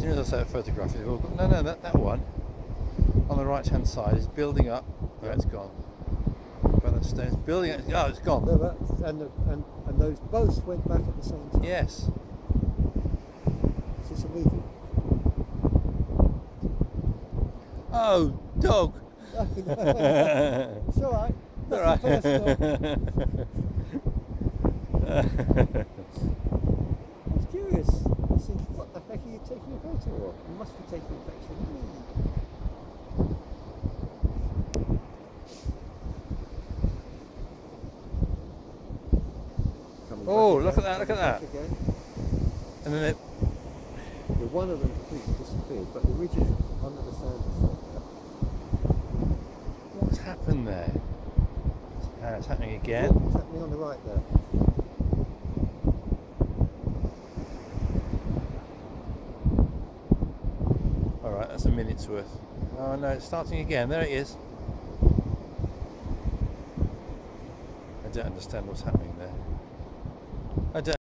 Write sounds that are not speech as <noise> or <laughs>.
soon as I say a photograph, it will no, no, that, that one on the right hand side is building up. Oh, it's gone. But that stone, it's building up. Oh, it's gone. No, that's, and, and, and those both went back at the same time. Yes. Is this a movie? Oh, dog. <laughs> it's alright. All right. <laughs> you taking a? You must be taking a picture of me. Oh, look at that, look at that. Again. and then it, The one of them completely disappeared, but the ridges under the sand are still there. what's happened there? It's happening again. What's happening on the right there? That's a minute's worth. Oh no, it's starting again. There it is. I don't understand what's happening there. I don't.